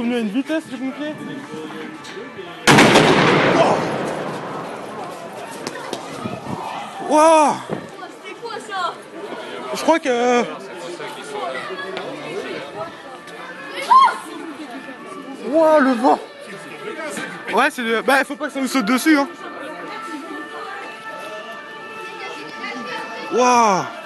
Venus à une vitesse, les pompiers Waouh C'était quoi ça Je crois que... Waouh, le vent Ouais, c'est. Bah, faut pas que ça nous saute dessus, hein 哇